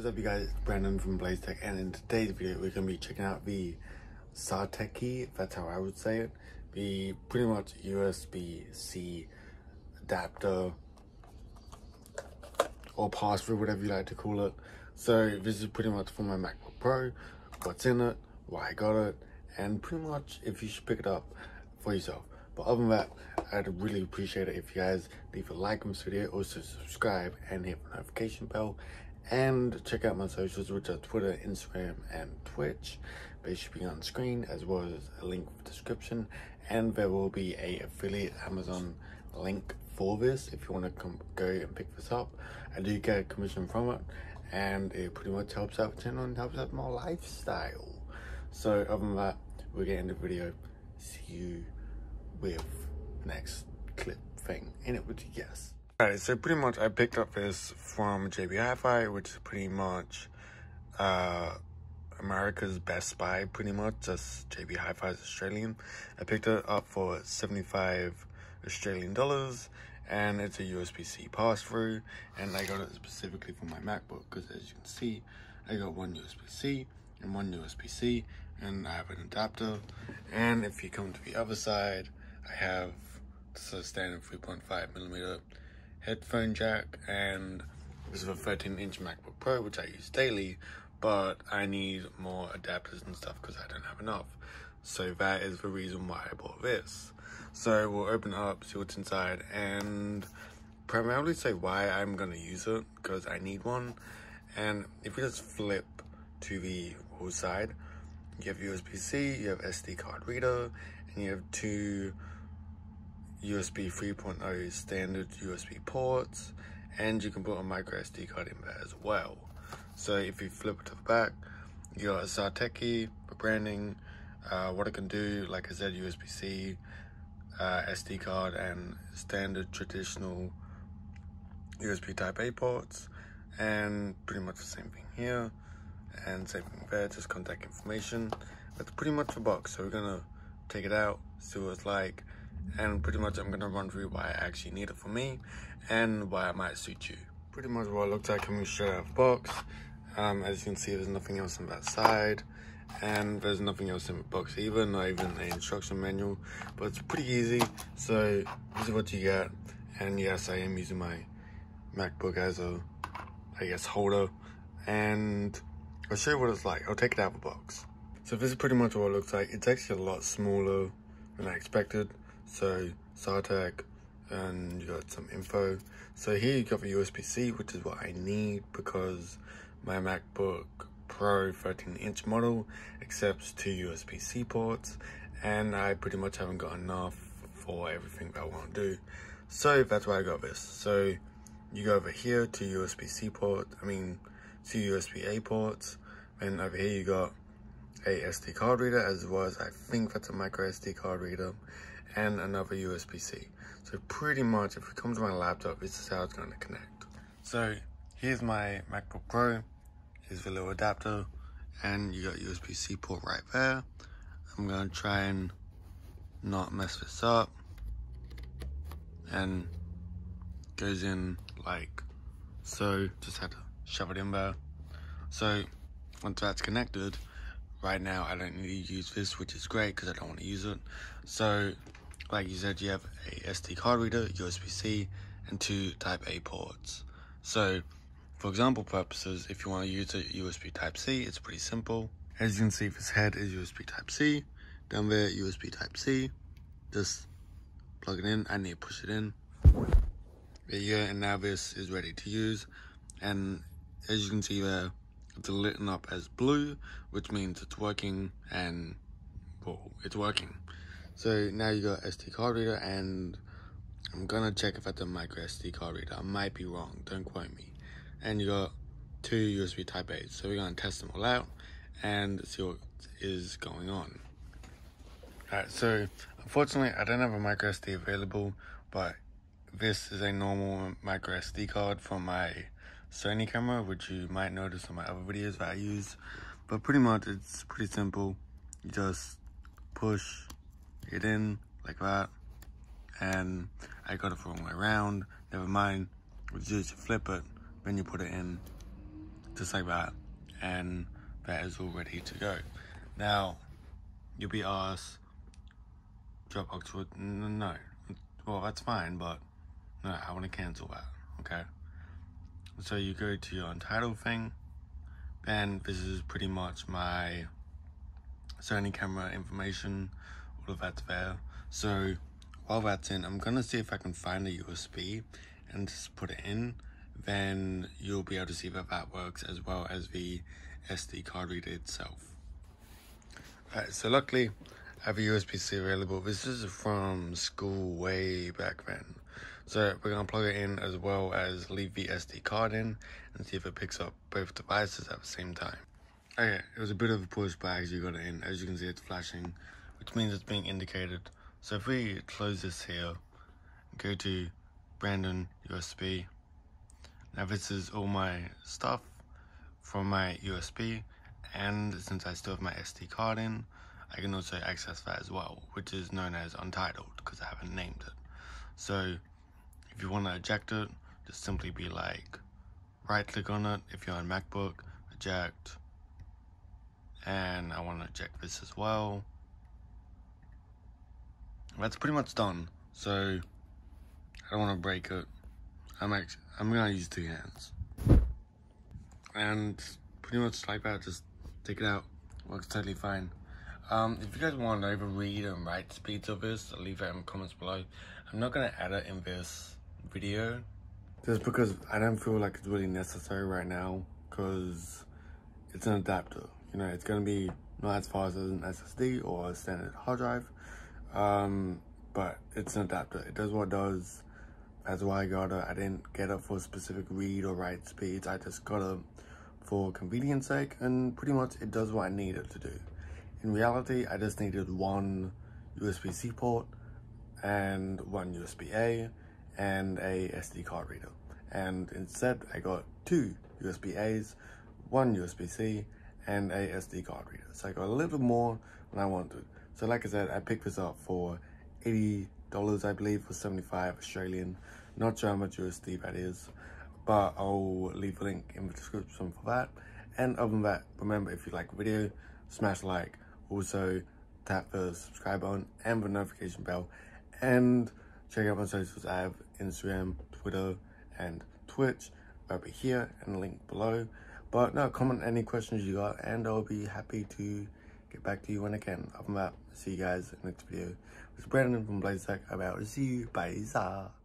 What's up you guys, Brandon from Blaze Tech and in today's video we're going to be checking out the Satechi, that's how I would say it, the pretty much USB-C adapter or pass-through, whatever you like to call it. So this is pretty much for my MacBook Pro, what's in it, why I got it, and pretty much if you should pick it up for yourself. But other than that, I'd really appreciate it if you guys leave a like on this video, also subscribe and hit the notification bell and check out my socials which are twitter instagram and twitch. They should be on screen as well as a link for description. And there will be a affiliate amazon link for this if you want to come go and pick this up. I do get a commission from it and it pretty much helps out the channel and helps out my lifestyle. So other than that we're getting the video. See you with next clip thing. In it you guys Alright, so pretty much I picked up this from JB Hi-Fi, which is pretty much uh, America's Best Buy, pretty much, just JB Hi-Fi is Australian. I picked it up for 75 Australian dollars, and it's a USB-C pass-through, and I got it specifically for my MacBook, because as you can see, I got one USB-C and one USB-C, and I have an adapter, and if you come to the other side, I have a standard 3.5 millimeter headphone jack and this is a 13 inch MacBook Pro which I use daily but I need more adapters and stuff because I don't have enough. So that is the reason why I bought this. So we'll open up see what's inside and primarily say why I'm gonna use it because I need one. And if you just flip to the whole side you have USB-C, you have SD card reader and you have two USB 3.0 standard USB ports and you can put a micro SD card in there as well. So if you flip it to the back, you got a Satechi for branding, uh, what it can do, like I said, USB-C, uh, SD card and standard traditional USB type A ports and pretty much the same thing here and same thing there, just contact information. That's pretty much the box. So we're gonna take it out, see what it's like, and pretty much I'm gonna run through why I actually need it for me and why it might suit you. Pretty much what it looks like coming straight out of the box. Um, as you can see, there's nothing else on that side and there's nothing else in the box either, not even the instruction manual, but it's pretty easy. So this is what you get. And yes, I am using my MacBook as a, I guess, holder. And I'll show you what it's like. I'll take it out of the box. So this is pretty much what it looks like. It's actually a lot smaller than I expected. So Sartek, and you got some info. So here you got the USB-C, which is what I need because my MacBook Pro 13 inch model accepts two USB-C ports and I pretty much haven't got enough for everything that I want to do. So that's why I got this. So you go over here to USB-C port, I mean two USB-A ports, and over here you got a SD card reader as well as I think that's a micro SD card reader and another USB-C. So pretty much if it comes to my laptop, this is how it's to connect. So here's my MacBook Pro. Here's the little adapter and you got USB-C port right there. I'm going to try and not mess this up. And goes in like so, just had to shove it in there. So once that's connected, right now I don't need to use this, which is great because I don't want to use it. So like you said, you have a SD card reader, USB-C, and two Type A ports. So, for example purposes, if you want to use a USB Type-C, it's pretty simple. As you can see, this head is USB Type-C. Down there, USB Type-C. Just plug it in. I need to push it in. There you and now this is ready to use. And as you can see there, it's lit up as blue, which means it's working and, well, it's working. So now you got SD card reader and I'm gonna check if that's a micro SD card reader. I might be wrong, don't quote me. And you got two USB type A's. So we're gonna test them all out and see what is going on. Alright, so unfortunately I don't have a micro SD available, but this is a normal micro SD card from my Sony camera, which you might notice on my other videos that I use. But pretty much it's pretty simple. You just push it in like that. And I got it the wrong way around. Never mind. It's just you flip it, then you put it in just like that. And that is all ready to go. Now, you'll be asked, Dropbox would, no, well, that's fine, but no, I want to cancel that, okay? So you go to your untitled thing, and this is pretty much my Sony camera information, of that's there. So while that's in, I'm gonna see if I can find a USB and just put it in. Then you'll be able to see that that works as well as the SD card reader itself. Alright, so luckily I have a USB-C available. This is from school way back then. So we're gonna plug it in as well as leave the SD card in and see if it picks up both devices at the same time. Okay, it was a bit of a pushback as you got it in. As you can see, it's flashing, which means it's being indicated. So if we close this here, go to Brandon USB. Now this is all my stuff from my USB, and since I still have my SD card in, I can also access that as well, which is known as Untitled because I haven't named it. So if you want to eject it, just simply be like right click on it if you're on MacBook, eject, and I want to check this as well. That's pretty much done. So I don't want to break it. I'm actually I'm gonna use two hands, and pretty much like that. Just take it out. Works totally fine. Um, if you guys want to know the read and write speeds of this, leave it in the comments below. I'm not gonna add it in this video, just because I don't feel like it's really necessary right now, because it's an adapter. You know, it's to be not as fast as an SSD or a standard hard drive, um, but it's an adapter. It does what it does. That's why I got it. I didn't get it for specific read or write speeds. I just got it for convenience sake, and pretty much it does what I need it to do. In reality, I just needed one USB-C port and one USB-A and a SD card reader. And instead, I got two USB-As, one USB-C, and a SD card reader. So I got a little more than I wanted. So like I said, I picked this up for $80, I believe, for 75 Australian. Not sure how much USD that is, but I'll leave a link in the description for that. And other than that, remember if you like the video, smash like. Also, tap the subscribe button and the notification bell. And check out my socials. I have Instagram, Twitter, and Twitch. Over here and link below. But no, comment any questions you got and I'll be happy to get back to you when I can. Other than that, see you guys in the next video. It's Brandon from Blaze Tech about you. Bye.